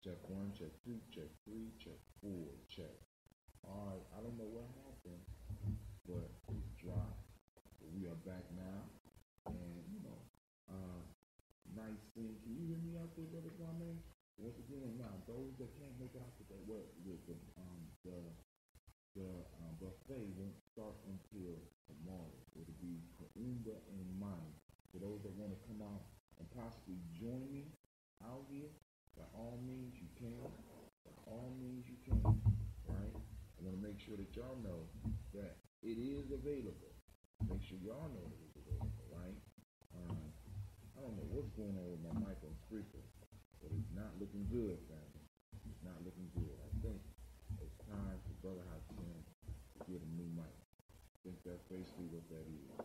Check one, check two, check three, check four, check. All right, I don't know what happened, but it dropped. We are back now, and you know, uh, nice thing. Can you hear me out there, brother Kwame? Once again, now those that can't make out to that what the the um the the um, buffet won't start until tomorrow. It'll be Kuumba and Imani. For those that want to come out and possibly join me out here, by all means you can. By all means you can. Right? I want to make sure that y'all know that it is available. Make sure y'all know it is available, right? Um, I don't know what's going on with my mic on Spreaker, but it's not looking good, family. It's not looking good. I think it's time for Brother Hassan to get a new mic. I think that's basically what that is.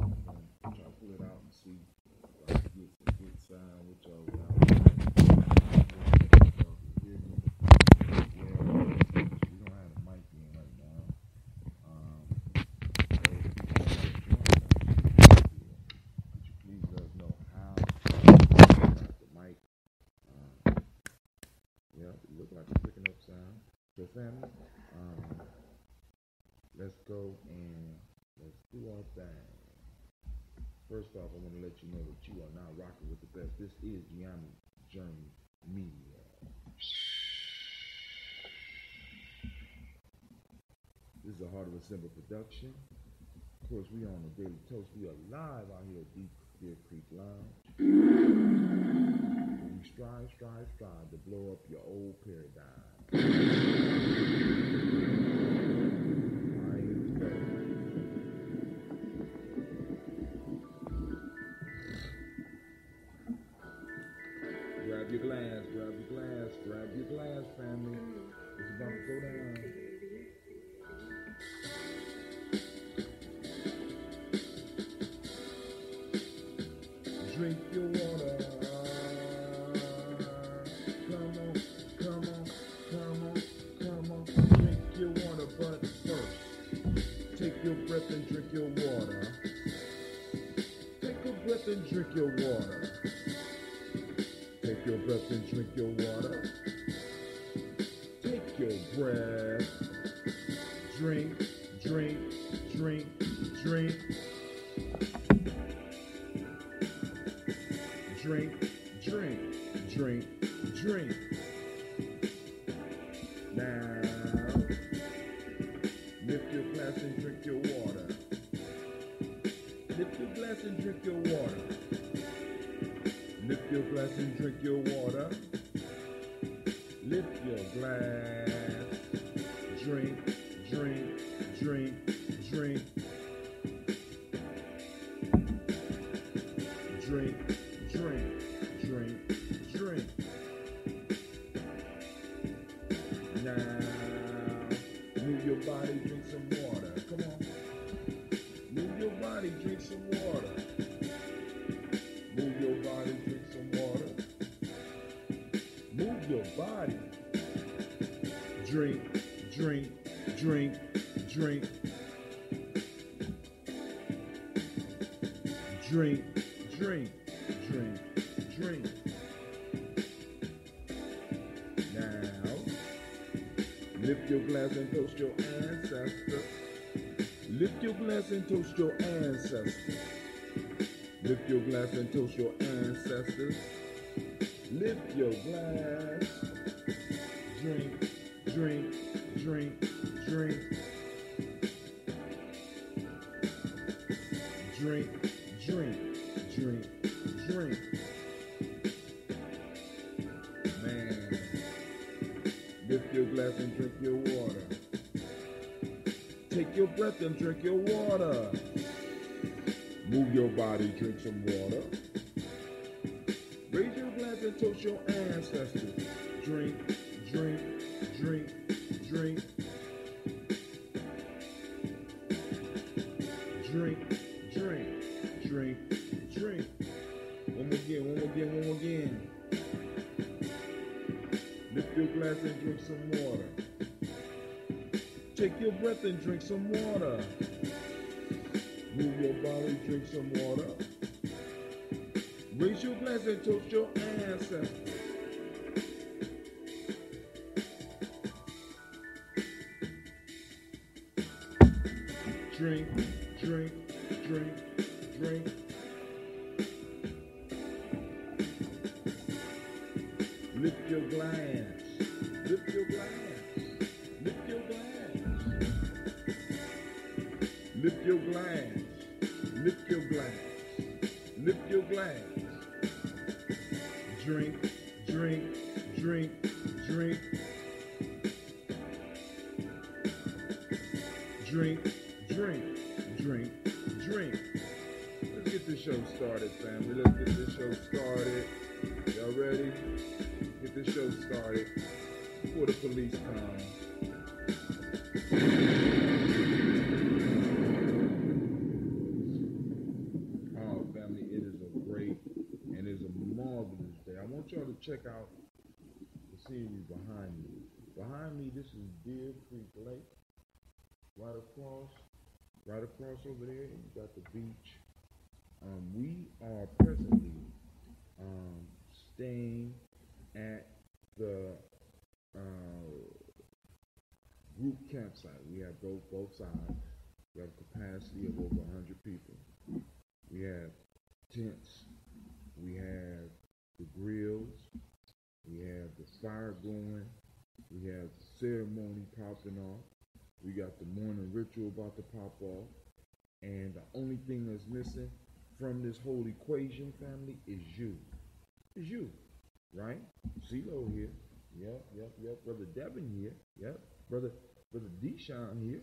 I'm going to try to pull it out and see if I can get some good sound with y'all without y'all can hear me. Yeah, we don't have a mic in right now. Um, those people that are joining us, could you please let us know how you got the mic? Um, yeah, it look like it's picking up sound. So family, um, let's go and let's do our thing. First off, I want to let you know that you are now rocking with the best. This is Gye-Nyame Journey Media. This is a Heart of December production. Of course, we on the Daily Toast. We are live out here at Deep Deer Creek Lounge. We strive, strive, strive to blow up your old paradigm. Drink your water. Take your breath and drink your water. Take your breath. Drink, drink, drink, drink. Drink, drink, drink, drink. Now, lift your glass and drink your water. Lift your glass and drink your water. Lift your glass and drink your water. Lift your glass. Drink, lift your glass and toast your ancestors. Lift your glass and toast your ancestors. Lift your glass and toast your ancestors. Lift your glass. Drink, drink, drink, drink. Drink, breath and drink your water. Move your body, drink some water. Raise your glass and toast your ancestors. Drink, drink, drink, drink. Drink, drink, drink, drink. One more again, one more again, one more again. Lift your glass and drink some water. Take your breath and drink some water. Move your body, drink some water. Raise your glass and toast your ancestors. Drink, drink, drink, drink. Drink. Let's get this show started, family. Let's get this show started. Y'all ready? Get this show started before the police come. Oh, family, it is a great and it is a marvelous day. I want y'all to check out the scenery behind me. Behind me, this is Deer Creek Lake. Right across, right across over there, you got the beach. Um, we are presently um, staying at the uh, group campsite. We have both both sides. We have a capacity of over 100 people. We have tents. We have the grills. We have the fire going. We have the ceremony popping off. We got the morning ritual about to pop off. And the only thing that's missing from this whole equation, family, is you. Is you, right? CeeLo here. Yep, yep, yep. Brother Devin here. Yep. Brother Brother Deshaun here.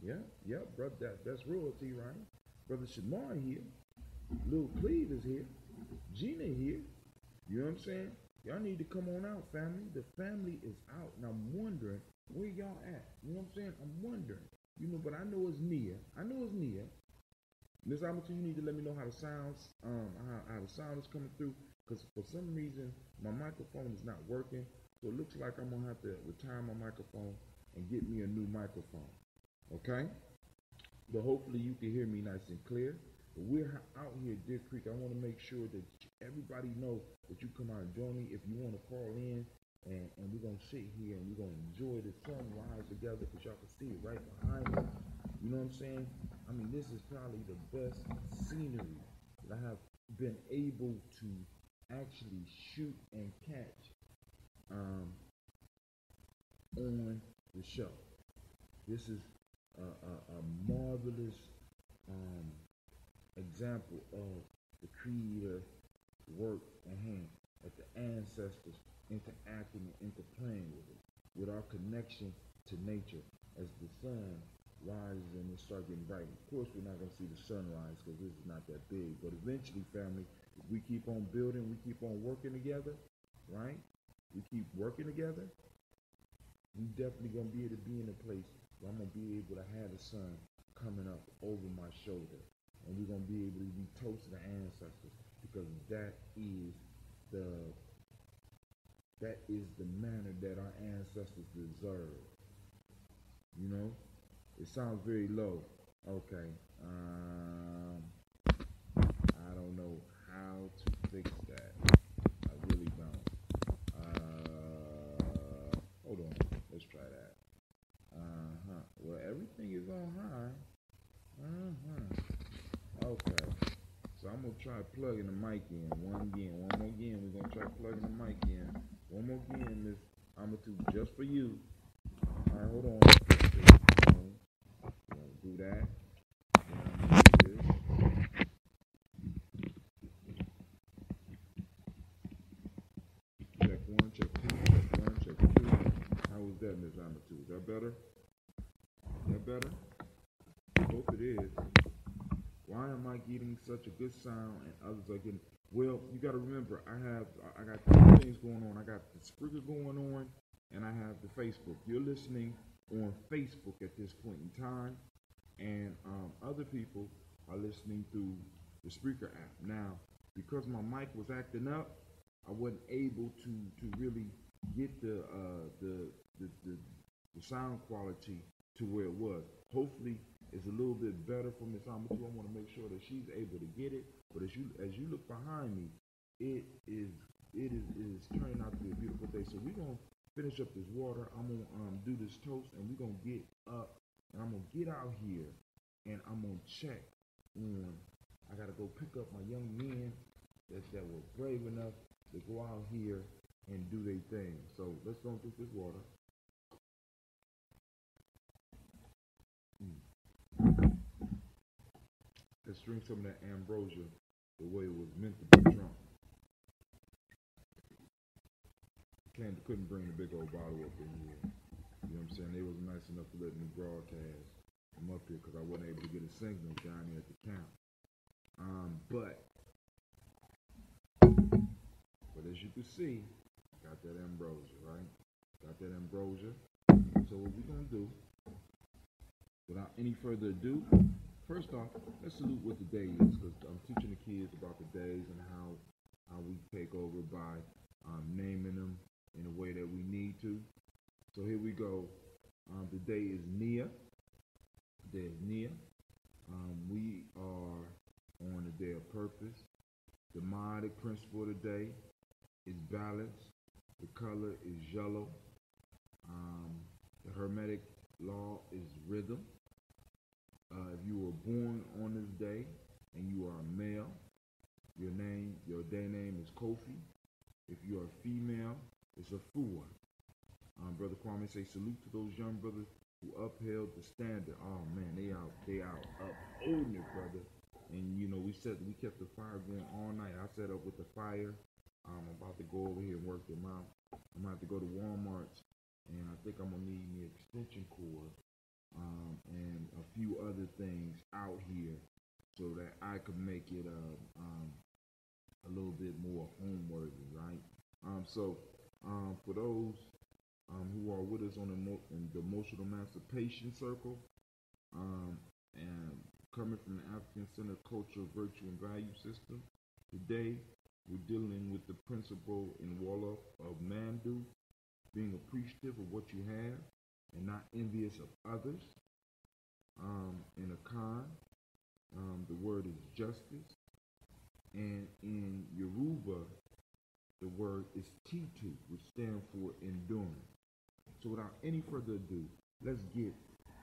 Yep, yep. Brother, that, that's royalty, right? Brother Shamar here. Little Cleve is here. Gina here. You know what I'm saying? Y'all need to come on out, family. The family is out, and I'm wondering where y'all at. You know what I'm saying? I'm wondering. You know, but I know it's near. I know it's near. Miss Hamilton, you need to let me know how the sounds, um, how, how the sound is coming through. Because for some reason, my microphone is not working. So it looks like I'm gonna have to retire my microphone and get me a new microphone. Okay? But hopefully you can hear me nice and clear. But we're out here at Deer Creek. I want to make sure that everybody know that you come out and join me. If you want to call in, and, and we're gonna sit here and we're gonna enjoy the sunrise together, because y'all can see it right behind me. You know what I'm saying? I mean, this is probably the best scenery that I have been able to actually shoot and catch um, on the show. This is a, a, a marvelous um, example of the Creator work at hand, at the ancestors interacting and interplaying with it, with our connection to nature as the sun rises and it starts getting bright. Of course, we're not going to see the sunrise because this is not that big, but eventually, family, if we keep on building, we keep on working together, right? We keep working together, we definitely gonna be able to be in a place where I'm gonna be able to have the sun coming up over my shoulder, and we're gonna be able to be toasting the ancestors because that is the that is the manner that our ancestors deserve. You know, it sounds very low. Okay, um, I don't know how to fix that. I really don't. Uh, hold on. Let's try that. Uh huh. Well, everything is on high. Uh huh. Okay. So I'm gonna try plugging the mic in one again. One more again. We're gonna try plugging the mic in. One more again, Miss Amatu, just for you. All right, hold on. Gonna do that. I'm gonna do. Check one, check two, check one, check two. How was that, Miss? Is that better? That better? I hope it is. Why am I getting such a good sound and others are getting? Well, you got to remember, I have I got two things going on. I got the Spreaker going on, and I have the Facebook. You're listening on Facebook at this point in time, and um, other people are listening through the Spreaker app. Now, because my mic was acting up, I wasn't able to to really get the uh, the, the the the sound quality to where it was. Hopefully, it's a little bit better for Miss Amatu. I want to make sure that she's able to get it. But as you as you look behind me, it is it is it is turning out to be a beautiful day. So we're gonna finish up this water. I'm gonna um, do this toast, and we're gonna get up, and I'm gonna get out here and I'm gonna check. I gotta go pick up my young men that that were brave enough to go out here and do their thing. So let's go drink this water. Mm. Let's drink some of that ambrosia the way it was meant to be drunk. Can't, couldn't bring the big old bottle up in here. You know what I'm saying? They was nice enough to let me broadcast them up here because I wasn't able to get a signal down here at the camp. Um, but, but as you can see, got that ambrosia, right? Got that ambrosia. So what we're gonna do, without any further ado, first off, let's salute what the day is because I'm teaching the kids about the days and how how we take over by um, naming them in a way that we need to. So here we go. Um, the day is Nia. The day is Nia. Um, we are on the day of purpose. The modic principle today is balance. The color is yellow. Um, the hermetic law is rhythm. Uh, if you were born on this day and you are a male, your name, your day name is Kofi. If you are female, it's a. Um, Brother Kwame say salute to those young brothers who upheld the standard. Oh man, they out, they out upholding it, brother. And you know, we said we kept the fire going all night. I set up with the fire. I'm about to go over here and work them out. I'm have to go to Walmart's, and I think I'm gonna need me an extension cord um, and a few other things out here so that I could make it uh, um, a little bit more home worthy, right? Um, so um, for those um, who are with us on the, in the emotional emancipation circle, um, and coming from the African Center Culture, Virtue, and Value System, today we're dealing with the principle in Wolof of Mandu, being appreciative of what you have and not envious of others. Um, in Akan, um, the word is justice. And in Yoruba, the word is Titu, which stands for endurance. So without any further ado, let's get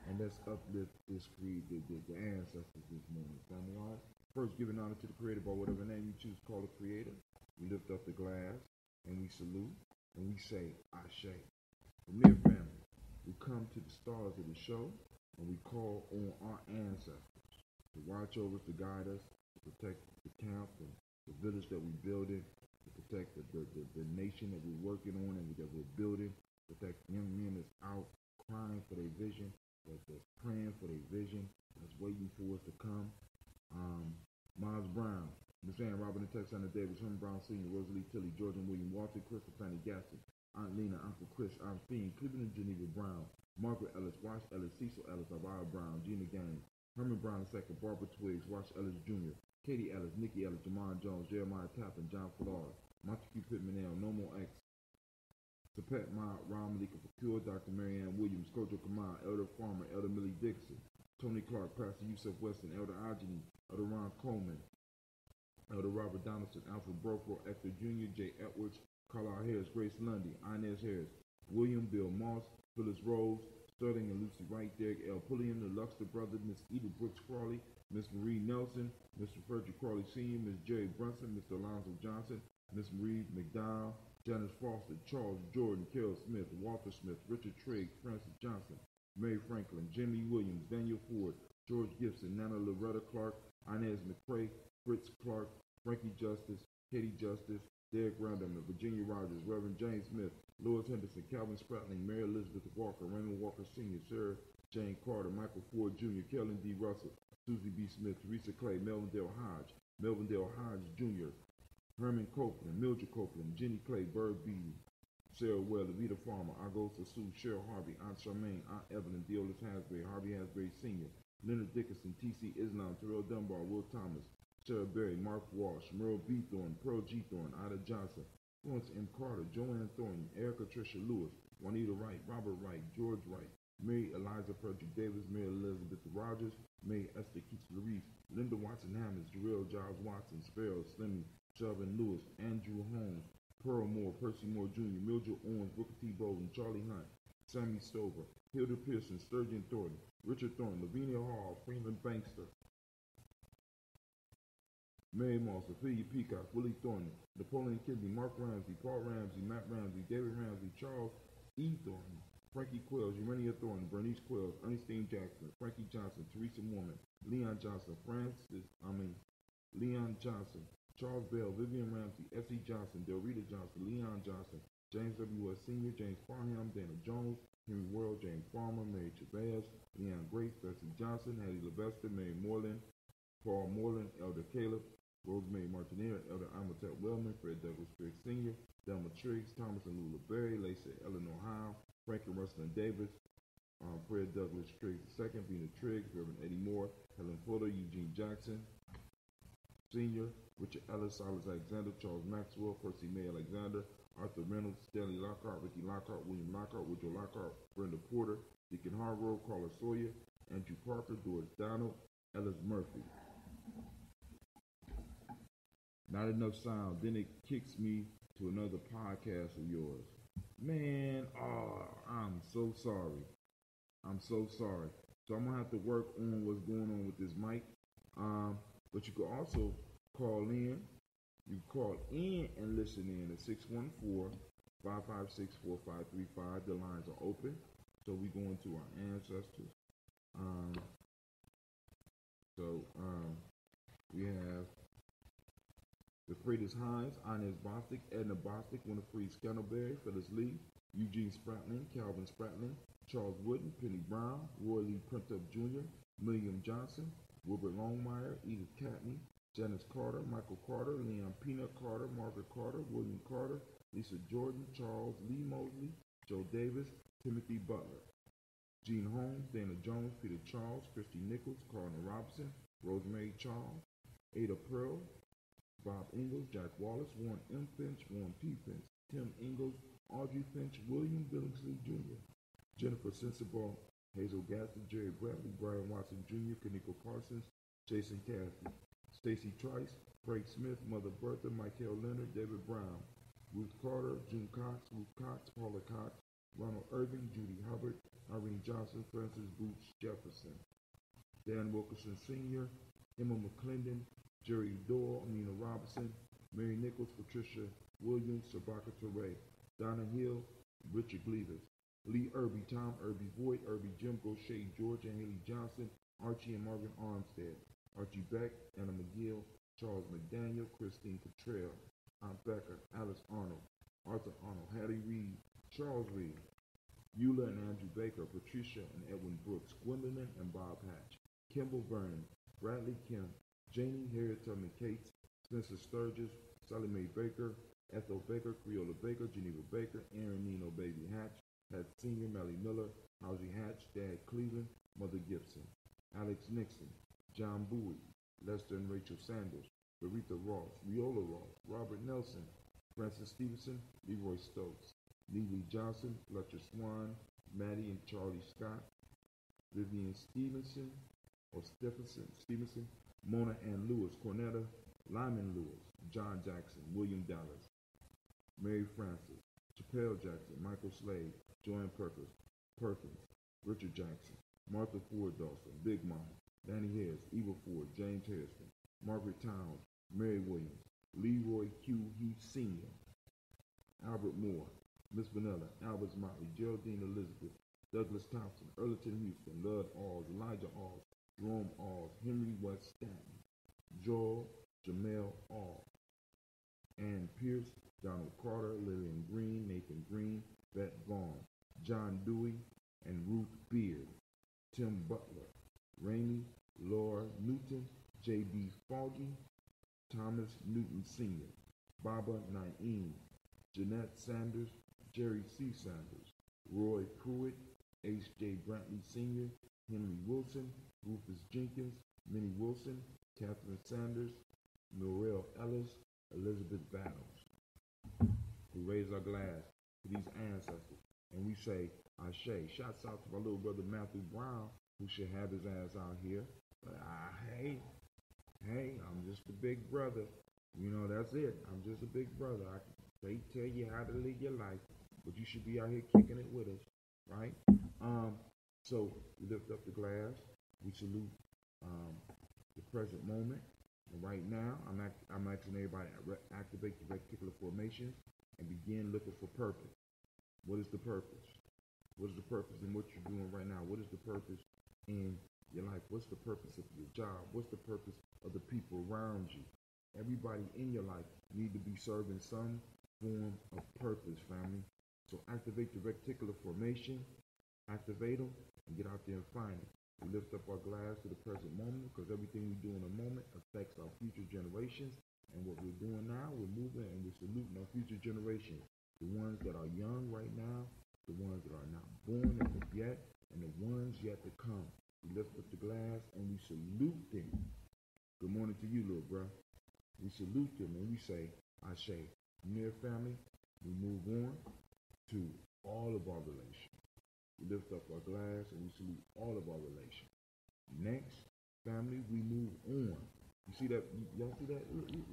and let's uplift this creed, the, the, the ancestors this morning. Family, right? First, giving honor to the Creator by whatever name you choose to call the Creator. We lift up the glass and we salute and we say, Ashe. Premier family, we come to the stars of the show and we call on our ancestors to watch over us, to guide us, to protect the camp and the village that we build in, to protect the, the, the, the nation that we're working on and that we're building, protect young men that's out crying for their vision, that, that's praying for their vision, that's waiting for us to come. Um, Miles Brown, Miss Ann Robin and Texana Davis, Herman Brown Sr., Rosalie Tilley, Jordan William, Walter, Crystal Fanny Gaston, Aunt Lena, Uncle Chris, Aunt Fiend, Cleveland and Geneva Brown, Margaret Ellis, Wash Ellis, Cecil Ellis, Elvira Brown, Gina Gaines, Herman Brown II, Barbara Twiggs, Wash Ellis Jr., Katie Ellis, Nikki Ellis, Jamon Jones, Jeremiah Tappan, John Flores, Montague Pittman L, Nomo X, Sapet Ma, Ron Malika Procure, Dr. Marianne Williams, Kojo Kamal, Elder Farmer, Elder Millie Dixon, Tony Clark, Pastor Yusuf Weston, Elder Agini, Elder Ron Coleman, Elder Robert Donaldson, Alfred Brokro, Hector Jr., Jay Edwards, Carlisle Harris, Grace Lundy, Inez Harris, William Bill Moss, Phyllis Rose, Sterling and Lucy Wright, Derek L. Pulliam, the Luxter brothers, Miss Eda Brooks Crawley, Miss Marie Nelson, Mr. Frederick Crawley Sr., Miss Jerry Brunson, Mr. Alonzo Johnson, Miss Marie McDowell, Janice Foster, Charles Jordan, Carol Smith, Walter Smith, Richard Trigg, Francis Johnson, Mary Franklin, Jimmy Williams, Daniel Ford, George Gibson, Nana Loretta Clark, Inez McCrae, Fritz Clark, Frankie Justice, Katie Justice, Derek Random, Virginia Rogers, Reverend James Smith, Louis Henderson, Calvin Spratling, Mary Elizabeth Walker, Raymond Walker Sr., Sarah Jane Carter, Michael Ford Jr., Kellen D. Russell, Susie B. Smith, Teresa Clay, Melvin Dale Hodge, Melvin Dale Hodge Jr., Herman Copeland, Mildred Copeland, Jenny Clay, Bird Beatty, Sarah Weller, Vita Farmer, Augusta Sue, Cheryl Harvey, Aunt Charmaine, Aunt Evelyn, Deolis Hasbury, Harvey Hasbury Sr., Leonard Dickinson, T.C. Islam, Terrell Dunbar, Will Thomas, Sarah Berry, Mark Walsh, Merle B. Thorne, Pearl G. Thorne, Ida Johnson, Florence M. Carter, Joanne Thornton, Erica Tricia Lewis, Juanita Wright, Robert Wright, George Wright, Mary Eliza Frederick Davis, Mary Elizabeth Rogers, Mary Esther Keats Larice, Linda Watson Hammonds, Jarrell Giles Watson, Sparrow, Slimmy, Shelvin Lewis, Andrew Holmes, Pearl Moore, Percy Moore Jr., Mildred Owens, Booker T. Bowden, Charlie Hunt, Sammy Stover, Hilda Pearson, Sturgeon Thornton, Richard Thornton, Lavinia Hall, Freeman Bankster, Mary Moss, Ophelia Peacock, Willie Thornton, Napoleon Kennedy, Mark Ramsey, Paul Ramsey, Matt Ramsey, David Ramsey, Charles E. Thornton, Frankie Quills, Urania Thornton, Bernice Quills, Ernestine Jackson, Frankie Johnson, Teresa Mormon, Leon Johnson, Francis, I mean, Leon Johnson, Charles Bell, Vivian Ramsey, F.C. Johnson, Delrita Johnson, Leon Johnson, James W. S. Sr., James Farnham, Dana Jones, Henry World, James Farmer, Mary Chavez, Leon Grace, Bessie Johnson, Hattie Levester, Mary Moreland, Paul Moreland, Elder Caleb, Rosemary Martineer, Elder Amatep Wellman, Fred Douglas Briggs Sr., Delma Triggs, Thomas and Lula Berry, Lacey Eleanor Howe, Franklin Russell Davis, um, Fred Douglas Triggs II, Vina Triggs, Reverend Eddie Moore, Helen Fuller, Eugene Jackson, Sr., Richard Ellis, Silas Alexander, Charles Maxwell, Percy May Alexander, Arthur Reynolds, Stanley Lockhart, Ricky Lockhart, William Lockhart, Woodrow Lockhart, Brenda Porter, Deacon Hargrove, Carla Sawyer, Andrew Parker, Doris Donald, Ellis Murphy. Not enough sound. Then it kicks me to another podcast of yours. Man, oh, I'm so sorry. I'm so sorry. So I'm gonna have to work on what's going on with this mic. Um, but you can also call in. You call in and listen in at 614-556-4535. The lines are open. So we go into our ancestors. Um, so um, we have the Freitas Hines, Inez Bostic, Edna Bostic, Winifred Scantleberry, Phyllis Lee, Eugene Spratling, Calvin Spratling, Charles Wooden, Penny Brown, Roy Lee Printup Jr., William Johnson, Wilbert Longmire, Edith Catney, Janice Carter, Michael Carter, Leon Peanut Carter, Margaret Carter, William Carter, Lisa Jordan, Charles Lee Mosley, Joe Davis, Timothy Butler, Gene Holmes, Dana Jones, Peter Charles, Christy Nichols, Cardinal Robinson, Rosemary Charles, Ada Pearl, Bob Ingalls, Jack Wallace, Warren M. Finch, Warren P. Finch, Tim Ingalls, Audrey Finch, William Billingsley Jr., Jennifer Sensible, Hazel Gaston, Jerry Bradley, Brian Watson Jr., Kaniko Parsons, Jason Cathy, Stacy Trice, Craig Smith, Mother Bertha, Michael Leonard, David Brown, Ruth Carter, June Cox, Ruth Cox, Paula Cox, Ronald Irving, Judy Hubbard, Irene Johnson, Francis Boots Jefferson, Dan Wilkerson Sr., Emma McClendon, Jerry Doyle, Amina Robinson, Mary Nichols, Patricia Williams, Sabaka Torre, Donna Hill, Richard Gleavis, Lee Irby, Tom Irby, Voigt Irby, Jim Gaucher, George and Haley Johnson, Archie and Marvin Armstead, Archie Beck, Anna McGill, Charles McDaniel, Christine Cottrell, Aunt Becker, Alice Arnold, Arthur Arnold, Hattie Reed, Charles Reed, Eula and Andrew Baker, Patricia and Edwin Brooks, Gwendolyn and Bob Hatch, Kimball Vernon, Bradley Kim, Janie Harriet Tubman Cates, Spencer Sturgis, Sally Mae Baker, Ethel Baker, Creola Baker, Geneva Baker, Aaron Nino Baby Hatch, Pat Senior, Melly Miller, Housie Hatch, Dad Cleveland, Mother Gibson, Alex Nixon, John Bowie, Lester and Rachel Sanders, Aretha Ross, Viola Ross, Robert Nelson, Francis Stevenson, Leroy Stokes, Neely Johnson, Fletcher Swan, Maddie and Charlie Scott, Vivian Stevenson, or Stephenson, Stevenson, Mona Ann Lewis, Cornetta, Lyman Lewis, John Jackson, William Dallas, Mary Francis, Chappelle Jackson, Michael Slade, Joanne Perkins, Perkins, Richard Jackson, Martha Ford Dawson, Big Mom, Danny Harris, Eva Ford, James Harrison, Margaret Towns, Mary Williams, Leroy Q. Heath Sr., Albert Moore, Miss Vanilla, Albert Motley, Geraldine Elizabeth, Douglas Thompson, Earlington Houston, Lud Alls, Elijah Alls, Jerome Alls, Henry West Stanton, Joel Jamel All, Ann Pierce, Donald Carter, Lillian Green, Nathan Green, Beth Vaughn, John Dewey, and Ruth Beard, Tim Butler, Rainey, Laura Newton, J.B. Foggy, Thomas Newton Sr., Baba Naeem, Jeanette Sanders, Jerry C. Sanders, Roy Pruitt, H.J. Brantley Sr., Henry Wilson, Rufus Jenkins, Minnie Wilson, Catherine Sanders, Norel Ellis, Elizabeth Battles. We raise our glass to these ancestors and we say, Ashe. Shouts out to my little brother Matthew Brown, who should have his ass out here. But uh, hey, hey, I'm just a big brother. You know, that's it. I'm just a big brother. I can tell you how to live your life, but you should be out here kicking it with us. right? Um, so we lift up the glass. We salute um, the present moment. And right now, I'm, act, I'm asking everybody to activate the reticular formation and begin looking for purpose. What is the purpose? What is the purpose in what you're doing right now? What is the purpose in your life? What's the purpose of your job? What's the purpose of the people around you? Everybody in your life need to be serving some form of purpose, family. So activate the reticular formation, activate them, and get out there and find it. We lift up our glass to the present moment because everything we do in a moment affects our future generations. And what we're doing now, we're moving and we're saluting our future generations. The ones that are young right now, the ones that are not born yet, and the ones yet to come. We lift up the glass and we salute them. Good morning to you, little bro. We salute them and we say, I say, near family, we move on to all of our relations. We lift up our glass and we salute all of our relations. Next, family, we move on. You see that? Y'all see that?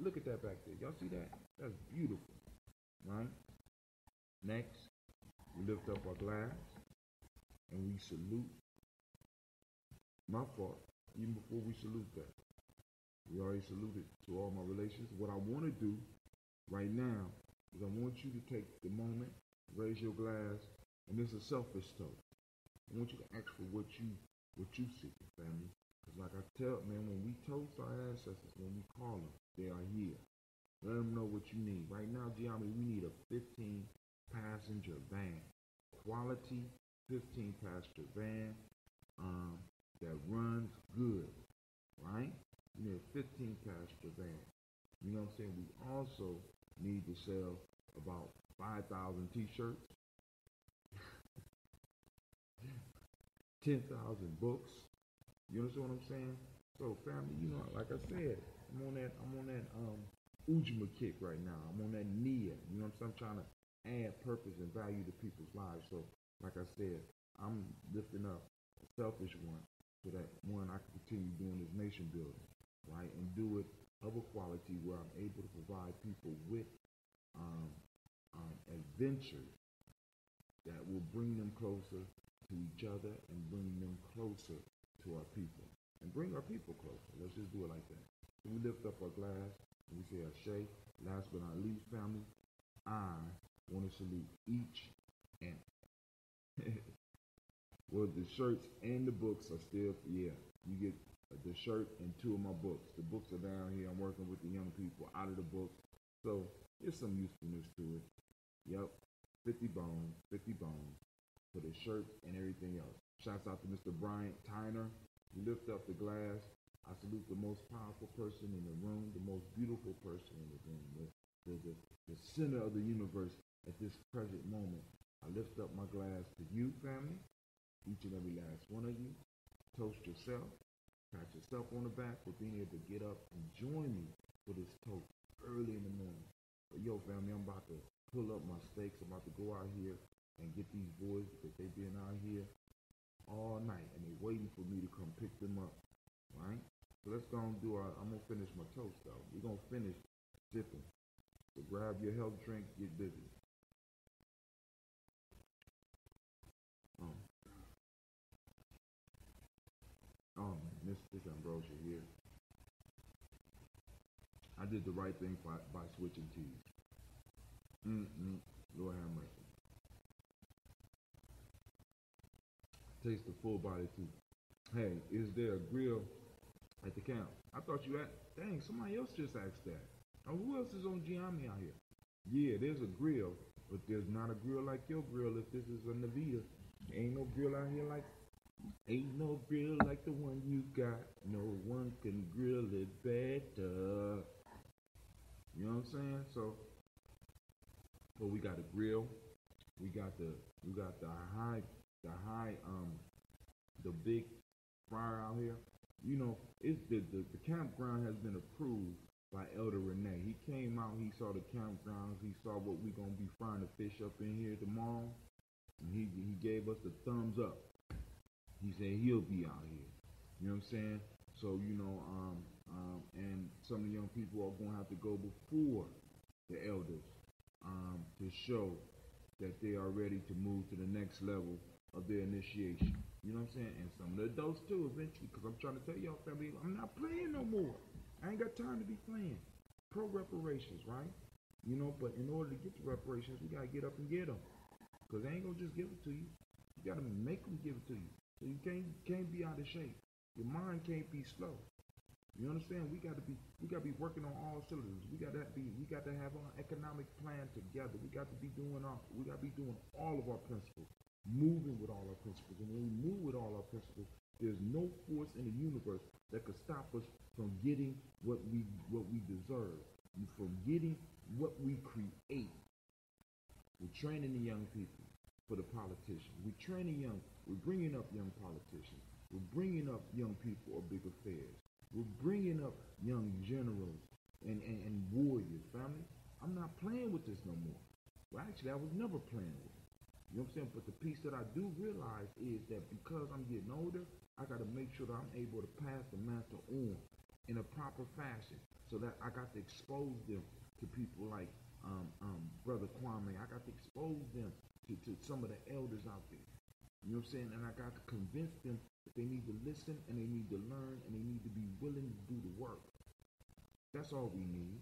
Look at that back there. Y'all see that? That's beautiful. Right? Next, we lift up our glass and we salute. My fault. Even before we salute that. We already saluted to all my relations. What I want to do right now is I want you to take the moment, raise your glass, and this is a selfish toast. I want you to ask for what you what you seek, family. Because like I tell, man, when we toast our ancestors, when we call them, they are here. Let them know what you need. Right now, Gianni, we need a 15 passenger van. Quality 15 passenger van um, that runs good, right? We need a 15 passenger van. You know what I'm saying? We also need to sell about 5,000 t-shirts 10,000 books. You understand what I'm saying? So family, you know, like I said, I'm on that, I'm on that, um, Ujima kick right now. I'm on that Nia. You know what I'm saying? I'm trying to add purpose and value to people's lives. So, like I said, I'm lifting up a selfish one so that one, I can continue doing this nation building, right? And do it of a quality where I'm able to provide people with um, um, adventures that will bring them closer to each other and bring them closer to our people. And bring our people closer. Let's just do it like that. We lift up our glass and we say Ashe. Last but not least, family, I want to salute each and well the shirts and the books are still yeah. You get the shirt and two of my books. The books are down here. I'm working with the young people out of the books. So there's some usefulness to it. Yep. 50 bones, 50 bones for the shirt and everything else. Shouts out to Mr. Bryant Tyner. Lift up the glass. I salute the most powerful person in the room, the most beautiful person in the room, the, the, the, the center of the universe at this present moment. I lift up my glass to you, family, each and every last one of you. Toast yourself. Pat yourself on the back for being able to get up and join me for this toast early in the morning. But yo, family, I'm about to pull up my stakes. I'm about to go out here and get these boys because they've been out here all night and they're waiting for me to come pick them up. Right? So let's go and do our I'm gonna finish my toast though. We're gonna finish sipping. So grab your health drink, get busy. Oh Miss Miss Ambrosia here. I did the right thing by, by switching teas. Mm-mm. Lord have mercy. Taste the full body too. Hey, is there a grill at the camp? I thought you asked. Dang, somebody else just asked that. Who else is on Gye-Nyame out here? Yeah, there's a grill, but there's not a grill like your grill if this is a Navita. Ain't no grill out here like Ain't no grill like the one you got. No one can grill it better. You know what I'm saying? So, but we got a grill. We got the we got the high the high um the big fryer out here. You know, it's the, the, the campground has been approved by Elder Renee. He came out, he saw the campgrounds, he saw what we gonna be frying the fish up in here tomorrow, and he he gave us the thumbs up. He said he'll be out here. You know what I'm saying? So you know, um, um, and some of the young people are gonna have to go before the elders um, to show that they are ready to move to the next level of their initiation. You know what I'm saying? And some of the adults too, eventually, because I'm trying to tell y'all, family, I'm not playing no more. I ain't got time to be playing. Pro reparations, right? You know, but in order to get the reparations, we gotta get up and get them. Cause they ain't gonna just give it to you. You gotta make them give it to you. So you can't can't be out of shape. Your mind can't be slow. You understand? We got to be we got to be working on all cylinders. We got to be we got to have our economic plan together. We got to be doing all we got to be doing all of our principles, moving with all our principles. And when we move with all our principles, there's no force in the universe that could stop us from getting what we what we deserve, from getting what we create. We're training the young people for the politicians. We're training young. We're bringing up young politicians. We're bringing up young people of big affairs. We're bringing up young generals and, and, and warriors, family. I'm not playing with this no more. Well, actually, I was never playing with it. You know what I'm saying? But the piece that I do realize is that because I'm getting older, I got to make sure that I'm able to pass the mantle on in a proper fashion so that I got to expose them to people like um, um, Brother Kwame. I got to expose them to, to some of the elders out there. You know what I'm saying? And I got to convince them that they need to listen and they need to learn and they need to be willing to do the work. That's all we need.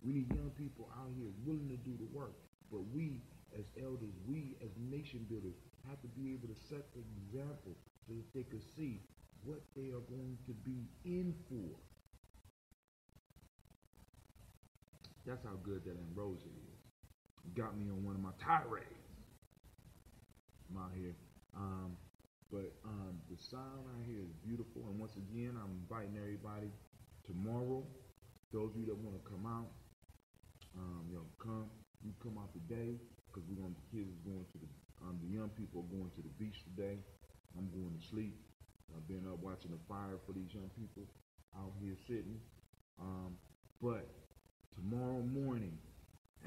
We need young people out here willing to do the work. But we, as elders, we, as nation builders, have to be able to set the example so that they can see what they are going to be in for. That's how good that ambrosia is. Got me on one of my tirades. I'm out here um, but um, the sound out here is beautiful. And once again, I'm inviting everybody tomorrow. Those of you that want to come out, um, you know, come. You come out today because we're going. The kids is going to the. Um, the young people are going to the beach today. I'm going to sleep. I've been up watching the fire for these young people out here sitting. Um, but tomorrow morning,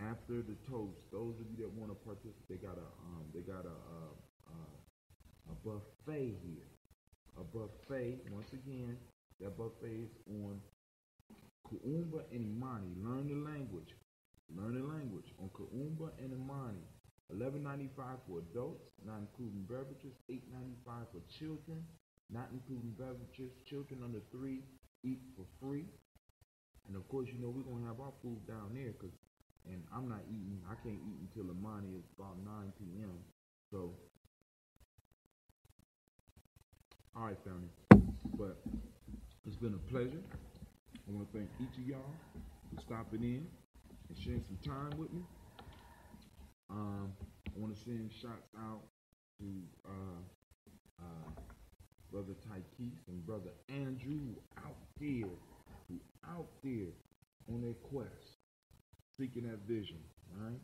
after the toast, those of you that want to participate, they got a um, they got a, a, a a buffet here. A buffet, once again, that buffet is on Kuumba and Imani. Learn the language. Learn the language on Kuumba and Imani. Eleven ninety five for adults, not including beverages. Eight ninety five for children, not including beverages. Children under three eat for free. And of course, you know we're gonna have our food down there, cause and I'm not eating. I can't eat until Imani is about 9 p.m. So all right, family. But it's been a pleasure. I want to thank each of y'all for stopping in and sharing some time with me. Um, I want to send shots out to uh, uh, Brother Tykees and Brother Andrew out there, who out there on their quest, seeking that vision, right?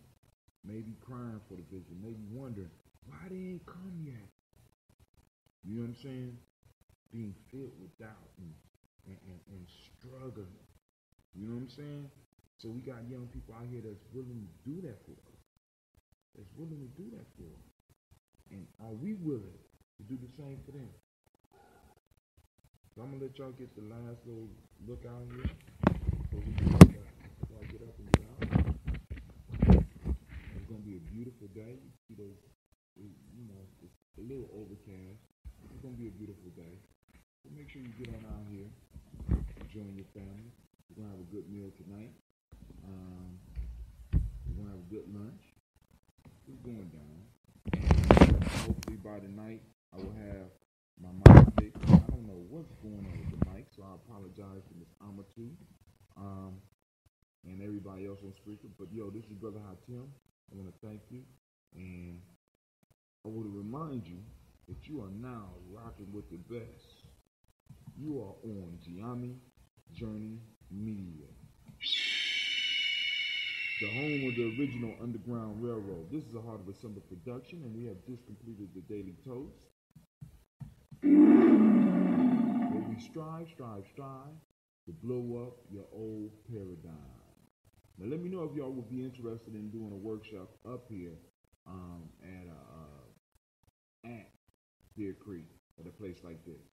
Maybe crying for the vision, maybe wondering why they ain't come yet. You know what I'm saying? Being filled with doubt and, and, and, and struggling. You know what I'm saying? So we got young people out here that's willing to do that for us. That's willing to do that for us. And are we willing to do the same for them? So I'm gonna let y'all get the last little look out here. So we can get up and get out. It's gonna be a beautiful day. You see those, you know, it's a little overcast. It's gonna be a beautiful day. So make sure you get on out here, join your family. We're gonna have a good meal tonight. Good lunch. It's going down. hopefully by the night I will have my mic fixed. I don't know what's going on with the mic, so I apologize to Miss Amatu. Um, and everybody else on Spreaker. But yo, this is Brother Hatim. I want to thank you, and I want to remind you that you are now rocking with the best. You are on Gye-Nyame Journey Media, the home of the original Underground Railroad. This is a Heart of December production, and we have just completed the Daily Toast. Where we strive, strive, strive to blow up your old paradigm. Now, let me know if y'all would be interested in doing a workshop up here um, at uh, at Deer Creek at a place like this.